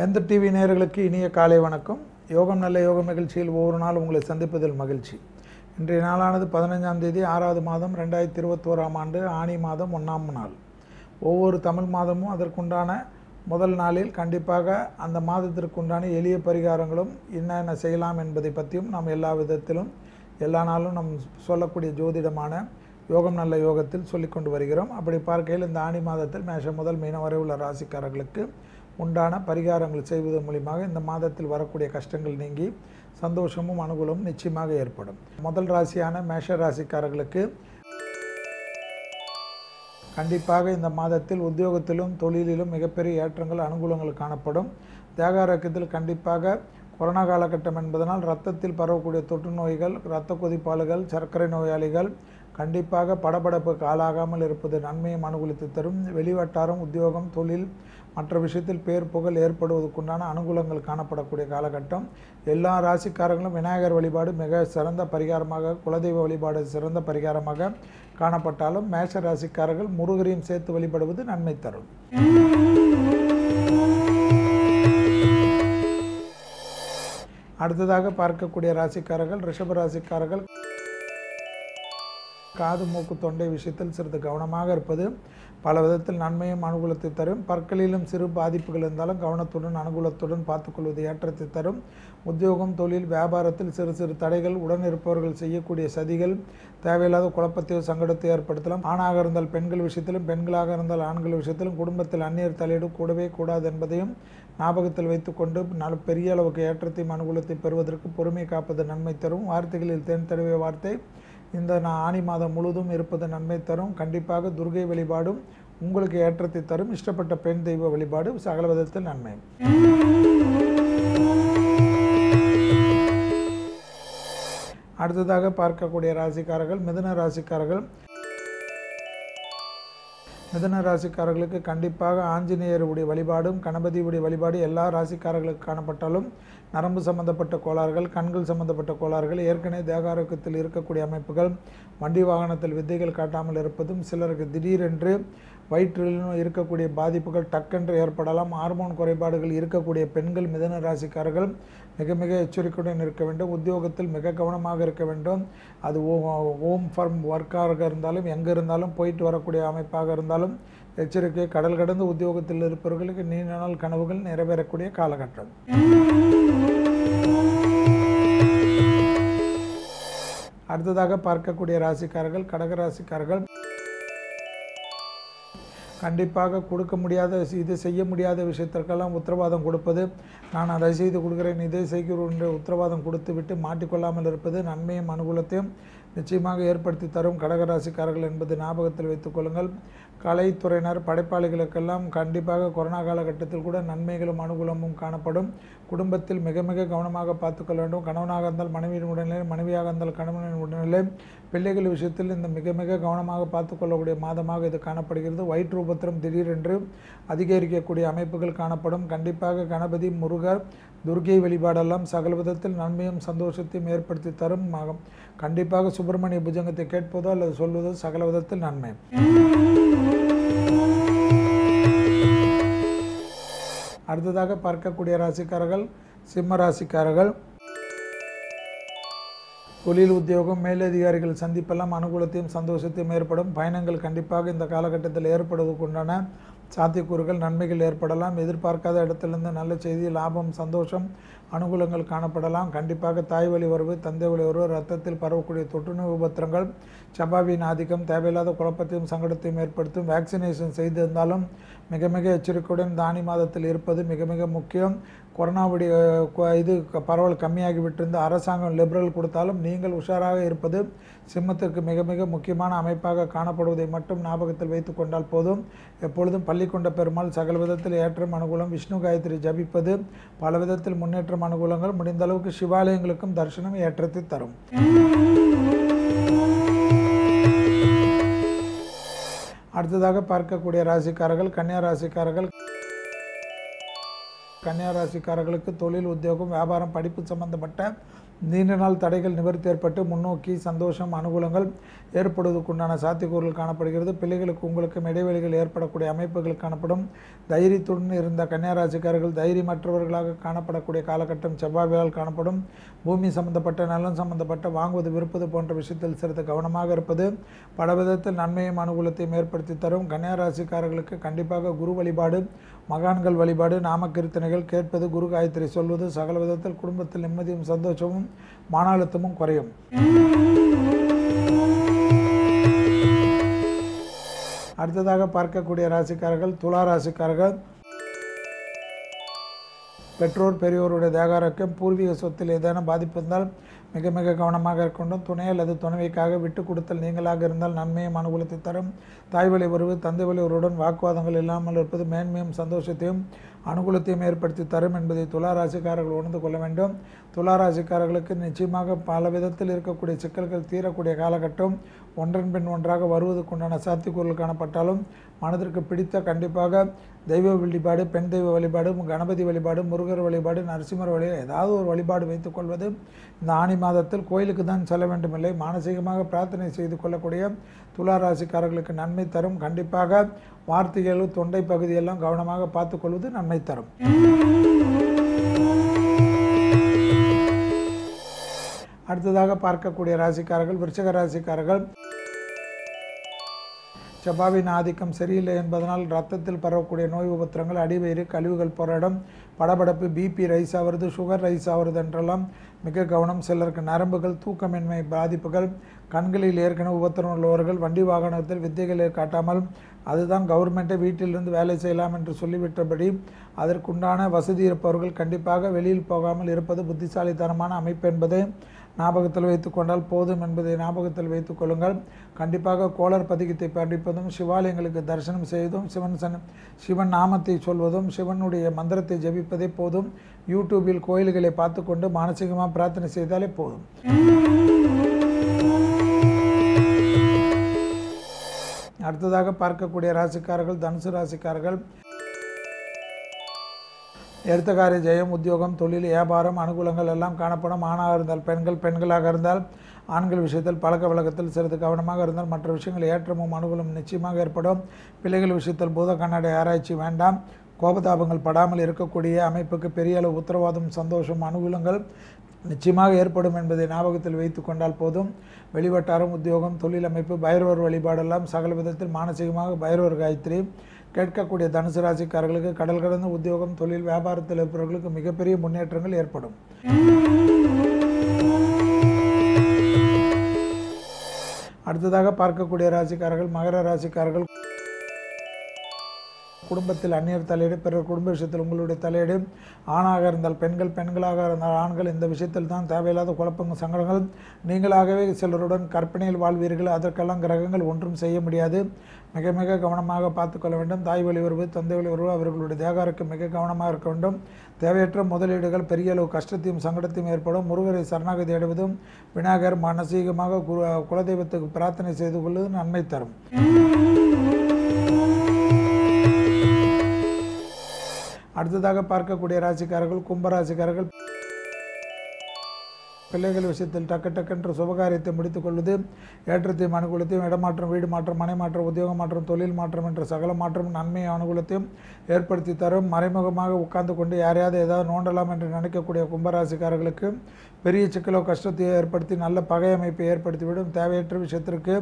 வேந்தர் டிவி நேயர்களுக்கு இனிய காலை வணக்கம். யோகம் நல்ல யோகம் நிகழ்ச்சியில் ஒவ்வொரு நாள் உங்களை சந்திப்பதில் மகிழ்ச்சி. இன்றைய நாளானது பதினஞ்சாம் தேதி ஆறாவது மாதம் ரெண்டாயிரத்தி இருபத்தோராம் ஆண்டு ஆணி மாதம் ஒன்றாம் நாள். ஒவ்வொரு தமிழ் மாதமும் அதற்குண்டான முதல் நாளில் கண்டிப்பாக அந்த மாதத்திற்குண்டான எளிய பரிகாரங்களும் என்னென்ன செய்யலாம் என்பதை பற்றியும் நாம் எல்லா விதத்திலும் எல்லா நாளும் நம் சொல்லக்கூடிய ஜோதிடமான யோகம் நல்ல யோகத்தில் சொல்லிக்கொண்டு வருகிறோம். அப்படி பார்க்கையில் இந்த ஆணி மாதத்தில் மேஷம் முதல் மீனம் வரை உள்ள ராசிக்காரர்களுக்கு உண்டான பரிகாரங்கள் செய்வதன் மூலியமாக இந்த மாதத்தில் வரக்கூடிய கஷ்டங்கள் நீங்கி சந்தோஷமும் அனுகூலமும் நிச்சயமாக ஏற்படும். முதல் ராசியான மேஷ ராசிக்காரர்களுக்கு கண்டிப்பாக இந்த மாதத்தில் உத்தியோகத்திலும் தொழிலிலும் மிகப்பெரிய ஏற்றங்கள் அனுகூலங்கள் காணப்படும். தேகாரோக்கியத்தில் கண்டிப்பாக கொரோனா காலகட்டம் என்பதனால் ரத்தத்தில் பரவக்கூடிய தொற்று நோய்கள் இரத்த கொதிப்பாளுகள் சர்க்கரை நோயாளிகள் கண்டிப்பாக படபடப்புக்கு ஆளாகாமல் இருப்பது நன்மையும் அனுகூலித்து தரும். வெளிவட்டாரம் உத்தியோகம் தொழில் மற்ற விஷயத்தில் பேர் புகழ் ஏற்படுவதற்குண்டான அனுகூலங்கள் காணப்படக்கூடிய காலகட்டம். எல்லா ராசிக்காரங்களும் விநாயகர் வழிபாடு மிக சிறந்த பரிகாரமாக குலதெய்வ வழிபாடு சிறந்த பரிகாரமாக காணப்பட்டாலும் மேஷ ராசிக்காரர்கள் முருகரையும் சேர்த்து வழிபடுவது நன்மை தரும். அடுத்ததாக பார்க்கக்கூடிய ராசிக்காரர்கள் ரிஷப ராசிக்காரர்கள் காது மூக்கு தொண்டை விஷயத்தில் சிறிது கவனமாக இருப்பது பல விதத்தில் நன்மையும் அனுகூலத்தை தரும். பற்களிலும் சிறு பாதிப்புகள் இருந்தாலும் கவனத்துடன் அனுகூலத்துடன் பார்த்துக்கொள்வது ஏற்றத்தை தரும். உத்தியோகம் தொழில் வியாபாரத்தில் சிறு சிறு தடைகள் உடன் இருப்பவர்கள் செய்யக்கூடிய சதிகள் தேவையில்லாத குழப்பத்தையோ சங்கடத்தை ஏற்படுத்தலாம். ஆணாக இருந்தால் பெண்கள் விஷயத்திலும் பெண்களாக இருந்தால் ஆண்கள் விஷயத்திலும் குடும்பத்தில் அந்நியர் தலையீடு கூடவே கூடாது என்பதையும் ஞாபகத்தில் வைத்துக்கொண்டு நல்ல பெரிய அளவுக்கு ஏற்றத்தையும் அனுகூலத்தை பெறுவதற்கு பொறுமை காப்பது நன்மை தரும். வார்த்தைகளில் தேன் தடவிய வார்த்தை இந்த நான் ஆணி மாதம் முழுதும் இருப்பது நன்மை தரும். கண்டிப்பாக துர்கை வழிபாடும் உங்களுக்கு ஏற்றத்தை தரும். இஷ்டப்பட்ட பெண் தெய்வ வழிபாடு சகல விதத்தில் நன்மை. அடுத்ததாக பார்க்கக்கூடிய ராசிக்காரர்கள் மிதுன ராசிக்காரர்கள். மிதன ராசிக்காரர்களுக்கு கண்டிப்பாக ஆஞ்சநேயருடைய வழிபாடும் கணபதியுடைய வழிபாடு எல்லா ராசிக்காரர்களுக்கு காணப்பட்டாலும் நரம்பு சம்பந்தப்பட்ட கோளாறுகள் கண்கள் சம்பந்தப்பட்ட கோளாறுகள் ஏற்கனவே தேகாரோக்கத்தில் இருக்கக்கூடிய அமைப்புகள் வண்டி வாகனத்தில் வித்தைகள் காட்டாமல் இருப்பதும் சிலருக்கு திடீரென்று வயிற்றிலும் இருக்கக்கூடிய பாதிப்புகள் டக்கென்று ஏற்படலாம். ஹார்மோன் குறைபாடுகள் இருக்கக்கூடிய பெண்கள் மிதன ராசிக்காரர்கள் மிக மிக எச்சரிக்கையுடன் இருக்க வேண்டும். உத்தியோகத்தில் மிக கவனமாக இருக்க வேண்டும். அது ஓம் ஃபார்ம் ஒர்க்காக இருந்தாலும் எங்கே இருந்தாலும் போயிட்டு வரக்கூடிய அமைப்பாக இருந்தாலும் எச்சரிக்கை கடல் கடந்து உத்தியோகத்தில் இருப்பவர்களுக்கு நீண்ட நாள் கனவுகள் நிறைவேறக்கூடிய காலகட்டம். அடுத்ததாக பார்க்கக்கூடிய ராசிக்காரர்கள் கடக ராசிக்காரர்கள். கண்டிப்பாக கொடுக்க முடியாத இது செய்ய முடியாத விஷயத்திற்கெல்லாம் உத்தரவாதம் கொடுப்பது. நான் அதை செய்து கொடுக்குறேன் இதை செய்கிறோம் என்ற உத்தரவாதம் கொடுத்து விட்டு மாட்டிக்கொள்ளாமல் இருப்பது நன்மையும் அனுகூலத்தையும் நிச்சயமாக ஏற்படுத்தி தரும். கடகராசிக்காரர்கள் என்பது ஞாபகத்தில் வைத்துக்கொள்ளுங்கள் கலைத்துறையினர் படைப்பாளிகளுக்கெல்லாம் கண்டிப்பாக கொரோனா காலகட்டத்தில் கூட நன்மைகளும் அனுகூலமும் காணப்படும். குடும்பத்தில் மிக மிக கவனமாக பார்த்துக்கொள்ள வேண்டும். கணவனாக இருந்தால் மனைவியின் உடல்நிலை மனைவியாக இருந்தால் கணவனின் உடல்நிலை. பிள்ளைகள் விஷயத்தில் இந்த மிக மிக கவனமாக பார்த்துக்கொள்ளக்கூடிய மாதமாக இது காணப்படுகிறது. வயிற்று உபத்திரம் திடீரென்று அதிகரிக்கக்கூடிய அமைப்புகள் காணப்படும். கண்டிப்பாக கணபதி முருகர் துர்கை வழிபாடெல்லாம் சகல விதத்தில் நன்மையும் சந்தோஷத்தையும் ஏற்படுத்தி தரும் கண்டிப்பாக சுப்பிரமணிய புஜங்கத்தை கேட்பதோ அல்லது சொல்வதோ சகல விதத்தில் நன்மை. அடுத்ததாக பார்க்கக்கூடிய ராசிக்காரர்கள் சிம்ம ராசிக்காரர்கள். தொழில் உத்தியோகம் மேலதிகாரிகள் சந்திப்பெல்லாம் அனுகூலத்தையும் சந்தோஷத்தையும் ஏற்படும். பயணங்கள் கண்டிப்பாக இந்த காலகட்டத்தில் ஏற்படுவதற்குண்டான சாத்தியக்கூறுகள் நன்மைகள் ஏற்படலாம். எதிர்பார்க்காத இடத்துலேருந்து நல்ல செய்தி லாபம் சந்தோஷம் அனுகூலங்கள் காணப்படலாம். கண்டிப்பாக தாய் வழி உறவு தந்தை வழி உறவு ரத்தத்தில் பரவக்கூடிய தொற்றுநோய் உபத்திரங்கள் சபாவின் ஆதிக்கம் தேவையில்லாத குழப்பத்தையும் சங்கடத்தையும் ஏற்படுத்தும். வேக்சினேஷன் செய்திருந்தாலும் மிக மிக எச்சரிக்கையுடன் தானி மாதத்தில் இருப்பது மிக மிக முக்கியம். கொரோனாவுடைய இது பரவல் கம்மியாகி விட்டிருந்து அரசாங்கம் லிபரல் கொடுத்தாலும் நீங்கள் உஷாராக இருப்பது சிம்மத்திற்கு மிக மிக முக்கியமான அமைப்பாக காணப்படுவதை மட்டும் ஞாபகத்தில் வைத்து கொண்டால் போதும். எப்பொழுதும் பள்ளி கொண்ட பெருமாள் சகல விதத்தில் ஏற்றம் அனுகூலம் விஷ்ணு காயத்ரி ஜபிப்பது பல விதத்தில் முன்னேற்றம் அனுகூலங்கள் முடிந்த அளவுக்கு சிவாலயங்களுக்கும் தரிசனம் ஏற்றத்தை தரும். அடுத்ததாக பார்க்கக்கூடிய ராசிக்காரர்கள் கன்னியா ராசிக்காரர்கள் கன்னியா ராசிக்காரர்களுக்கு தொழில் உத்தியோகம் வியாபாரம் படிப்பு சம்பந்தப்பட்ட நீண்ட நாள் தடைகள் நிவர்த்தி ஏற்பட்டு முன்னோக்கி சந்தோஷம் அனுகூலங்கள் ஏற்படுவதற்குண்டான சாத்தியக்கூறுகள் காணப்படுகிறது. பிள்ளைகளுக்கு உங்களுக்கும் இடைவெளிகள் ஏற்படக்கூடிய அமைப்புகள் காணப்படும். தைரியத்துடன் இருந்த கன்னியாராசிக்காரர்கள் தைரியமற்றவர்களாக காணப்படக்கூடிய காலகட்டம் செவ்வாய்களால் காணப்படும். பூமி சம்பந்தப்பட்ட நலன் சம்பந்தப்பட்ட வாங்குவது விற்பது போன்ற விஷயத்தில் சிறிது கவனமாக இருப்பது பல விதத்தில் நன்மையும் அனுகூலத்தையும் ஏற்படுத்தி தரும். கன்னியாராசிக்காரர்களுக்கு கண்டிப்பாக குரு வழிபாடு மகான்கள் வழிபாடு நாமக்கீர்த்தனைகள் கேட்பது குரு காயத்ரி சொல்வது சகல விதத்தில் குடும்பத்தில் நிம்மதியும் சந்தோஷமும் மன அழுத்தமும் குறையும். அடுத்ததாக பார்க்கக்கூடிய ராசிக்காரர்கள் துலா ராசிக்காரர்கள். பெற்றோர் பெரியோருடைய தேகாரோக்கியம் பூர்வீக சொத்தில் ஏதேனும் பாதிப்பு இருந்தால் மிக மிக கவனமாக இருக்கணும். துணை அல்லது துணைவிக்காக விட்டு கொடுத்தல் நீங்களாக இருந்தால் நன்மையும் அனுகூலத்தை தரும். தாய் வழி உறவு தந்தை வழி உறவுடன் வாக்குவாதங்கள் இல்லாமல் இருப்பது மேன்மையும் சந்தோஷத்தையும் அனுகூலத்தையும் ஏற்படுத்தி தரும் என்பதை துளாராசிக்காரர்கள் உணர்ந்து கொள்ள வேண்டும். துளாராசிக்காரர்களுக்கு நிச்சயமாக பல விதத்தில் இருக்கக்கூடிய சிக்கல்கள் தீரக்கூடிய காலகட்டம். ஒன்றன் பின் ஒன்றாக வருவதற்குண்டான சாத்தியக்கூறுகள் காணப்பட்டாலும் மனதிற்கு பிடித்த கண்டிப்பாக தெய்வ வழிபாடு பெண் தெய்வ வழிபாடு கணபதி வழிபாடு முருகர் வழிபாடு நரசிம்மர் வழிபாடு ஏதாவது ஒரு வழிபாடு வைத்துக்கொள்வது இந்த ஆணி மாதத்தில் கோயிலுக்கு தான் செல்ல வேண்டுமில்லை. மானசீகமாக பிரார்த்தனை செய்து கொள்ளக்கூடிய துலா ராசிக்காரர்களுக்கு நன்மை தரும். கண்டிப்பாக வார்த்தைகள் தொண்டை பகுதியெல்லாம் கவனமாக பார்த்துக்கொள்வது நன்மை தரும். அடுத்ததாக பார்க்கக்கூடிய ராசிக்காரர்கள் விருச்சக ராசிக்காரர்கள். செவ்வாவின் ஆதிக்கம் சரியில்லை என்பதனால் ரத்தத்தில் பரவக்கூடிய நோய் உபத்திரங்கள் அடிவயிறு கழிவுகள் போராடம் படபடப்பு பிபி ரைஸ் ஆகிறது சுகர் ரைஸ் ஆகிறது என்றெல்லாம் மிக கவனம். சிலருக்கு நரம்புகள் தூக்கமின்மை பாதிப்புகள் கண்களில் ஏற்கனவே உபத்திரம் உள்ளவர்கள் வண்டி வாகனத்தில் வித்தைகளை காட்டாமல் அதுதான் கவர்மெண்ட்டை வீட்டிலிருந்து வேலை செய்யலாம் என்று சொல்லிவிட்டபடி அதற்குண்டான வசதி இருப்பவர்கள் கண்டிப்பாக வெளியில் போகாமல் இருப்பது புத்திசாலித்தனமான அமைப்பு என்பதை ஞாபகத்தில் வைத்துக்கொண்டால் போதும் என்பதை ஞாபகத்தில் வைத்துக் கொள்ளுங்கள் கண்டிப்பாக கோளர் பதிகத்தை படிப்பதும் சிவாலயங்களுக்கு தரிசனம் செய்வதும் சிவன் சன் சிவன் நாமத்தை சொல்வதும் சிவனுடைய மந்திரத்தை ஜபிப்பதே போதும். யூடியூபில் கோயில்களை பார்த்து கொண்டு மானசீகமாக பிரார்த்தனை செய்தாலே போதும். அடுத்ததாக பார்க்கக்கூடிய ராசிக்காரர்கள் தனுசு ராசிக்காரர்கள். எடுத்தகாரிய ஜெயம் உத்தியோகம் தொழில் வியாபாரம் அனுகூலங்கள் எல்லாம் காணப்படும். ஆணாக இருந்தால் பெண்கள் பெண்களாக இருந்தால் ஆண்கள் விஷயத்தில் பழக்க வழக்கத்தில் சிறிது கவனமாக இருந்தால் மற்ற விஷயங்கள் ஏற்றமும் அனுகூலம் நிச்சயமாக ஏற்படும். பிள்ளைகள் விஷயத்தில் பூத கண்ணாடி ஆராய்ச்சி வேண்டாம். கோபதாபங்கள் படாமல் இருக்கக்கூடிய அமைப்புக்கு பெரிய அளவு உத்தரவாதம் சந்தோஷம் அனுகூலங்கள் நிச்சயமாக ஏற்படும் என்பதை ஞாபகத்தில் வைத்து கொண்டால் போதும். வெளிவட்டாரம் உத்தியோகம் தொழில் அமைப்பு பைரவர் வழிபாடெல்லாம் சகல விதத்தில் மானசீகமாக பைரவர் காயத்ரி கேட்கக்கூடிய தனுசு ராசிக்காரர்களுக்கு கடல் கடந்த உத்தியோகம் தொழில் வியாபாரத்தில் இருப்பவர்களுக்கு மிகப்பெரிய முன்னேற்றங்கள் ஏற்படும். அடுத்ததாக பார்க்கக்கூடிய ராசிக்காரர்கள் மகர ராசிக்காரர்கள் குடும்பத்தில் அந்நியர் தலையீடு பிறர் குடும்ப விஷயத்தில் உங்களுடைய தலையீடு. ஆணாக இருந்தால் பெண்கள் பெண்களாக இருந்தால் ஆண்கள். இந்த விஷயத்தில் தான் தேவையில்லாத குழப்பங்கள் சங்கடங்கள் நீங்களாகவே சிலருடன் கற்பனையில் வாழ்வீர்கள். அதற்கெல்லாம் கிரகங்கள் ஒன்றும் செய்ய முடியாது. மிக மிக கவனமாக பார்த்துக்கொள்ள வேண்டும். தாய் வழி உறவு தந்தை வழி உறவு அவர்களுடைய தேகாருக்கு மிக கவனமாக இருக்க வேண்டும். தேவையற்ற முதலீடுகள் பெரிய அளவு கஷ்டத்தையும் சங்கடத்தையும் ஏற்படும். முருகரை சரணாகதி அடைவதும் விநாயகர் மானசீகமாக குலதெய்வத்துக்கு பிரார்த்தனை செய்து கொள்வது நன்மை தரும். அடுத்ததாக பார்க்கக்கூடிய ராசிக்காரர்கள் கும்பராசிக்காரர்கள். பிள்ளைகள் விஷயத்தில் டக்கு டக்குன்ற சுபகாரியத்தை முடித்துக்கொள்வது ஏற்றத்தையும் அனுகூலத்தையும் இடமாற்றம் வீடு மாற்றம் மனை மாற்றம் உத்தியோக மாற்றம் தொழில் மாற்றம் என்ற சகல மாற்றம் நன்மை அனுகூலத்தையும் ஏற்படுத்தி தரும். மறைமுகமாக உட்கார்ந்து கொண்டு யாரையாவது ஏதாவது நோண்டலாம் என்று நினைக்கக்கூடிய கும்பராசிக்காரர்களுக்கு பெரிய சிக்கலோ கஷ்டத்தை ஏற்படுத்தி நல்ல பகை அமைப்பை ஏற்படுத்திவிடும். தேவையற்ற விஷயத்திற்கு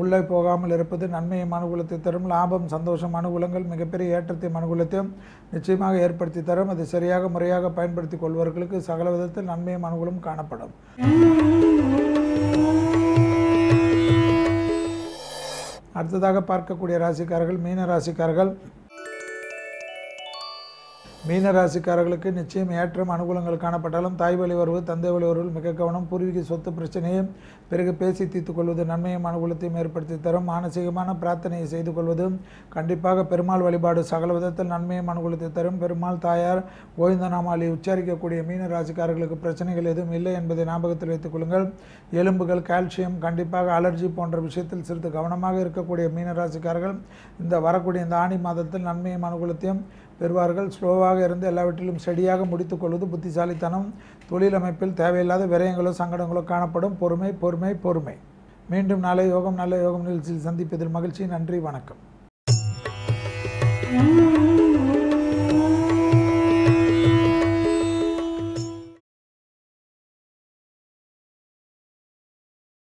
உள்ளே போகாமல் இருப்பது நன்மையும் அனுகூலத்தை தரும். லாபம் சந்தோஷம் அனுகூலங்கள் மிகப்பெரிய ஏற்றத்தையும் அனுகூலத்தையும் நிச்சயமாக ஏற்படுத்தி தரும். அது சரியாக முறையாக பயன்படுத்தி கொள்வர்களுக்கு சகல விதத்தில் நன்மையும் அனுகூலம் காணப்படும். அடுத்ததாக பார்க்கக்கூடிய ராசிக்காரர்கள் மீன ராசிக்காரர்கள். மீனராசிக்காரர்களுக்கு நிச்சயம் ஏற்றம் அனுகூலங்கள் காணப்பட்டாலும் தாய் வழி உறவு தந்தை வழி உறவு மிக கவனம் பூர்வீக சொத்து பிரச்சனையும் பிறகு பேசி தீர்த்து கொள்வது நன்மையும் அனுகூலத்தையும் ஏற்படுத்தி தரும் மானசீகமான பிரார்த்தனையை செய்து கொள்வதும் கண்டிப்பாக பெருமாள் வழிபாடு சகல விதத்தில் நன்மையும் அனுகூலத்தை தரும். பெருமாள் தாயார் கோவிந்தநாமாலி உச்சரிக்கக்கூடிய மீன ராசிக்காரர்களுக்கு பிரச்சனைகள் எதுவும் இல்லை என்பதை ஞாபகத்தில் வைத்துக் கொள்ளுங்கள். எலும்புகள் கால்சியம் கண்டிப்பாக அலர்ஜி போன்ற விஷயத்தில் சிறிது கவனமாக இருக்கக்கூடிய மீன ராசிக்காரர்கள் இந்த வரக்கூடிய இந்த ஆணி மாதத்தில் நன்மையும் அனுகூலத்தையும் பெறுவார்கள். ஸ்லோவாக இருந்து எல்லாவற்றிலும் செடியாக முடித்துக்கொள்வது புத்திசாலித்தனம். தொழில் அமைப்பில் தேவையில்லாத விரயங்களோ சங்கடங்களோ காணப்படும். பொறுமை பொறுமை பொறுமை. மீண்டும் நாளை யோகம் நல்ல யோகம் நிகழ்ச்சியில் சந்திப்பதில் மகிழ்ச்சி. நன்றி வணக்கம்.